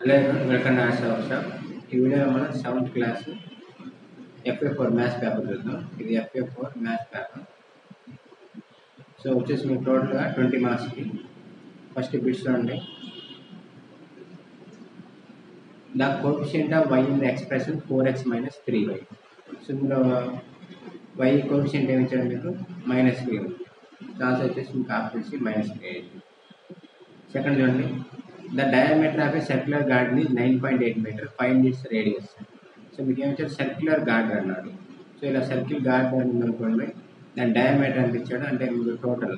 Hello welcome to arts ఈ వీడియోలో మనం seventh class FA four maths paper చూద్దాం. ఇది FA four maths paper so వచ్చేసి మీకు టోటల్గా ట్వంటీ మార్క్స్కి ఫస్ట్ బిట్స్ చూడండి. The coefficient of y in the expression four x minus three y so ఇందులో వై కోఫిషియంట్ ఏమి ఇచ్చారు మీకు? మైనస్ త్రీ ఉంది. దాని వచ్చేసి మీకు ఆప్షన్ మైనస్ త్రీ అయింది సెకండ్ చూడండి. The diameter of a circular garden is nine point eight metre five it's radius so మీకు ఏమిచ్చారు సర్క్యులర్ గార్డెన్ అన్నాడు సో ఇలా సర్కిల్ గార్డెన్ ఉందనుకోండి దాని డయామీటర్ ఎంత ఇచ్చాడు అంటే మీకు టోటల్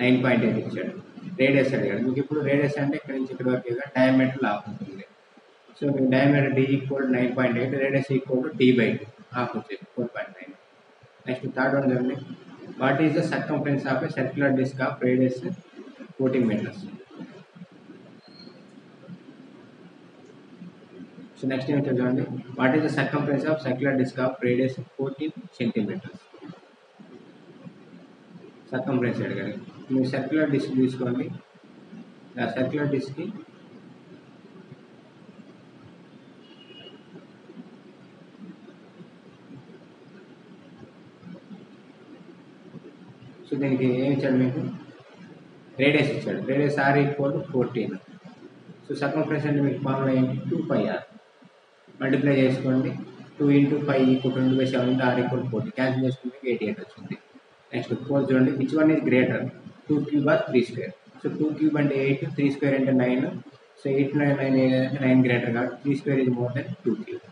నైన్ పాయింట్ ఎయిట్ ఇచ్చాడు. రేడియస్ అడిగాడు మీకు ఇప్పుడు రేడియస్ అంటే ఇక్కడ నుంచి ఇక్కడ వరకు డయామీటర్ లాక్ ఉంటుంది. సో మీకు diameter d equal nine point eight radius equal to d by two half వచ్చేసి four point nine next third one చూడండి. What is the circumference of a circular disc of radius fourteen metres so next ఏమిటో చూడండి what is the circumference of circular disc of radius fourteen centimetres circumference అడిగారు మీరు circular disc తీసుకోండి ఆ circular డిస్క్కి so దీనికి ఏమి ఇచ్చాడు మీకు రేడియస్ ఇచ్చాడు radius r equal fourteen so circumference అంటే మీకు మామూలుగా ఏంటి టూ పై ఆర్ మల్టిప్లై చేసుకోండి. Two into five equal twenty by seven into r equal forty cancel చేసుకుంటే ఎయిటీ ఎయిట్ వచ్చింది. నెక్స్ట్ ఫోర్ చూడండి. Which one is greater two cube or three square so two cube అంటే eight three square అంటే nine so eight nine nine అంటే nine greater కాబట్టి three square is more than two cube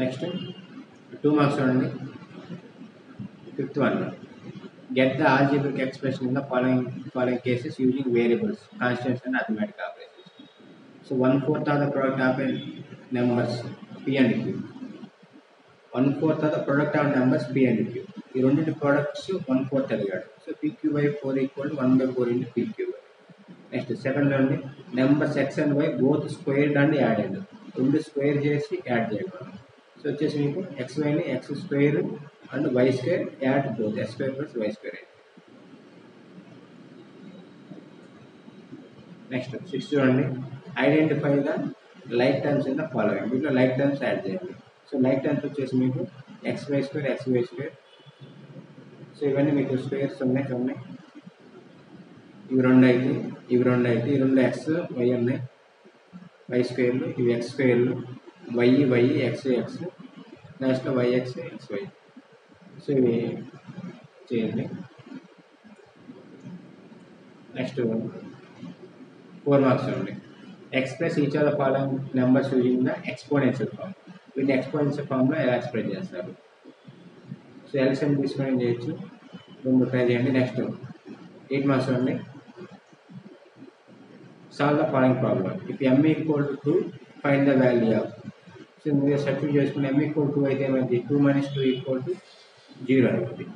next two marks చూడండి. Fifth Get get algebraic expression in the following following cases cases using variables and arithmetic operations. So so one of the product product of numbers and Q. One one of the product of of numbers and Q. ఈ రెండింటి products one fourth అడిగాడు so p q by four equal one by four into p q next second అండి numbers x and y both squared and added రెండు square చేసి add చేయగలం so వచ్చేసి మీకు X వైని x square and y square add both x square plus y square next six చూడండి. Identify the like terms in the following. వీటిలో like terms add చేయండి. So like terms వచ్చేసి మీకు x y square x y square. So ఇవన్నీ మీకు squares ఉన్నాయి ఉన్నాయి ఇవి రెండు అయితే ఇవి రెండు అయితే ఈ రెండు ఎక్స్ వై ఉన్నాయి. వై స్క్వేర్లు ఇవి X స్క్వేర్లు. Y y x x next y x x y so ఇవి చేయండి నెక్స్ట్ ఫోర్ మార్క్స్ అండి express each of the following numbers using the exponential form వీటిని ఎక్స్పోనెన్షియల్ ఫామ్లో ఎలా ఎక్స్ప్రెస్ చేస్తారు? సో ఎల్సిఎం తీసుకొని చేయొచ్చు. రెండు ట్రై చేయండి. నెక్స్ట్ ఎయిట్ మార్క్స్ అండి solve the following problem if m equal to find the value of so మీరు సబ్స్టిట్యూట్ చేసుకుని ఎమ్ ఈక్వల్ టూ అయితే ఏమైంది? Two minus two equal to zero అవుతుంది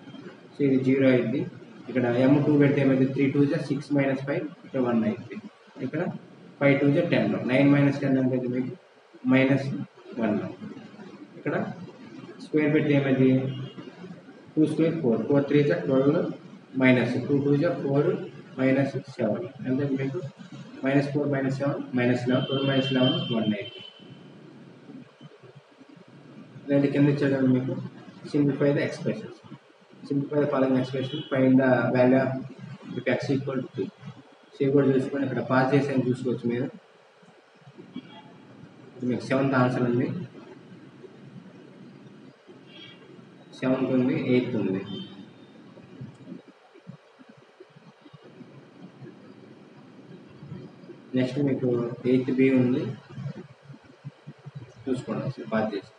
సో ఇది జీరో అయింది. ఇక్కడ ఎమ్ టూ పెడితే ఏమైంది? త్రీ టూ జా సిక్స్ మైనస్ ఫైవ్ ఇక్కడ వన్ అయింది ఇక్కడ ఫైవ్ టూ జా టెన్ నైన్ మైనస్ టెన్ అంటే మీకు? మైనస్ వన్ ఇక్కడ స్క్వేర్ పెడితే ఏమైంది? Two square four four three జా ట్వెల్వ్ మైనస్ టూ టూ జా ఫోర్ మైనస్ సెవెన్ అంటే మీకు? Minus four minus seven minus eleven twelve minus eleven one eight రెండు కింద ఇచ్చాడు మీకు. Simplify the expressions simplify the following expression find the value of x equal to two so కూడా చూసుకొని ఇక్కడ పాస్ చేసి చూసుకోవచ్చు మీరు ఇది మీకు సెవెంత్ ఆన్సర్ ఉంది సెవెంత్ ఉంది ఎయిత్ ఉంది నెక్స్ట్ మీకు ఎయిత్ బి ఉంది చూసుకోండి ఒకసారి పాస్ చేసి